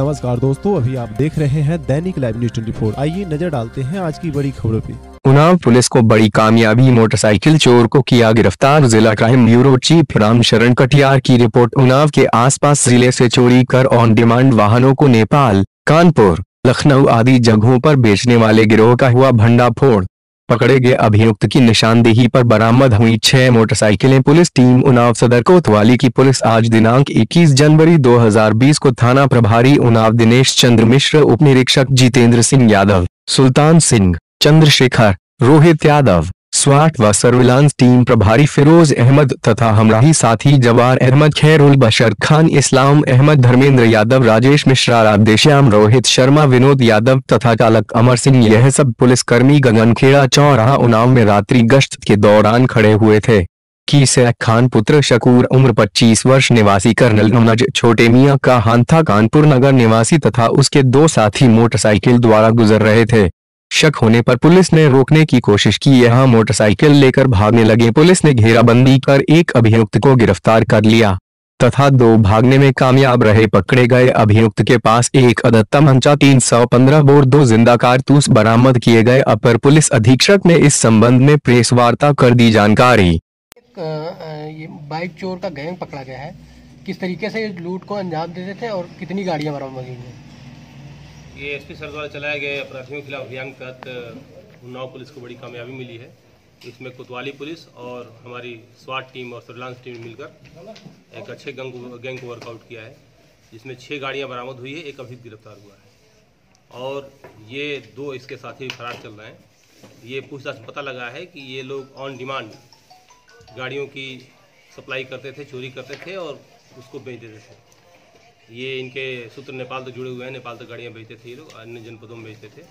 नमस्कार दोस्तों, अभी आप देख रहे हैं दैनिक लाइव न्यूज़ 24 आइए नज़र डालते हैं आज की बड़ी खबरों पे। उन्नाव पुलिस को बड़ी कामयाबी, मोटरसाइकिल चोर को किया गिरफ़्तार। जिला क्राइम ब्यूरो चीफ राम शरण कटियार की रिपोर्ट। उन्नाव के आसपास ज़िले से चोरी कर ऑन डिमांड वाहनों को नेपाल, कानपुर, लखनऊ आदि जगहों पर बेचने वाले गिरोह का हुआ भंडाफोड़। पकड़े गए अभियुक्त की निशानदेही पर बरामद हुई छह मोटरसाइकिलें। पुलिस टीम उनाव सदर कोतवाली की पुलिस आज दिनांक 21 जनवरी 2020 को थाना प्रभारी उनाव दिनेश चंद्र मिश्र, उप निरीक्षक जितेंद्र सिंह यादव, सुल्तान सिंह, चंद्रशेखर रोहित यादव स्वाट व सर्विलांस टीम प्रभारी फिरोज अहमद तथा हमराही साथी जवार अहमद, खैरुल बशर खान, इस्लाम अहमद, धर्मेंद्र यादव, राजेश मिश्रा राधेश्याम रोहित शर्मा, विनोद यादव तथा चालक अमर सिंह, यह सब पुलिसकर्मी गगनखेड़ा चौराहा उनाव में रात्रि गश्त के दौरान खड़े हुए थे। की सैक खान पुत्र शकूर, उम्र 25 वर्ष, निवासी कर्नल नमज छोटे मियाँ का हांथा, कानपुर नगर निवासी तथा उसके दो साथी मोटरसाइकिल द्वारा गुजर रहे थे। शक होने पर पुलिस ने रोकने की कोशिश की। यहाँ मोटरसाइकिल लेकर भागने लगे। पुलिस ने घेराबंदी कर एक अभियुक्त को गिरफ़्तार कर लिया। तथा दो भागने में कामयाब रहे पकड़े गए अभियुक्त के पास एक अदत्ता मंचा तीन सौ पंद्रह बोर दो ज़िंदा कारतूस बरामद किए गए। अपर पुलिस अधीक्षक ने इस संबंध में प्रेस वार्ता कर दी जानकारी। बाइक चोर का गैंग पकड़ा गया है। किस तरीके से लूट को अंजाम देते थे और कितनी गाड़ियाँ बरामद हुई ये एसपी सर द्वारा चलाए गए अपराधियों के खिलाफ अभियान के तहत उन्नाव पुलिस को बड़ी कामयाबी मिली है। इसमें कोतवाली पुलिस और हमारी स्वाट टीम और सर्विलांस टीम मिलकर एक अच्छे गैंग गैंग को वर्कआउट किया है, जिसमें छः गाड़ियाँ बरामद हुई है, एक अभी गिरफ़्तार हुआ है। और ये दो इसके साथी फरार चल रहे हैं। ये पूछताछ पता लगा है कि ये लोग ऑन डिमांड गाड़ियों की सप्लाई करते थे, चोरी करते थे और उसको बेच देते थे। ये इनके सूत्र नेपाल तो जुड़े हुए हैं। नेपाल तक गाड़ियाँ बेचते थे ये लोग अन्य जनपदों में बेचते थे।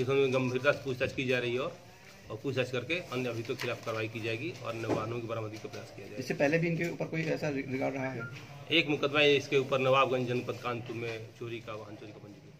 इस समय गंभीरता से पूछताछ की जा रही है और और पूछताछ करके अन्य अभियुक्तों के खिलाफ कार्रवाई की जाएगी और अन्य वाहनों की बरामदी का प्रयास किया जाएगा। इससे पहले भी इनके ऊपर कोई ऐसा रिकॉर्ड रहा है? एक मुकदमा है इसके ऊपर नवाबगंज जनपद कानपुर में चोरी का वाहन चोरी का पंजीकरण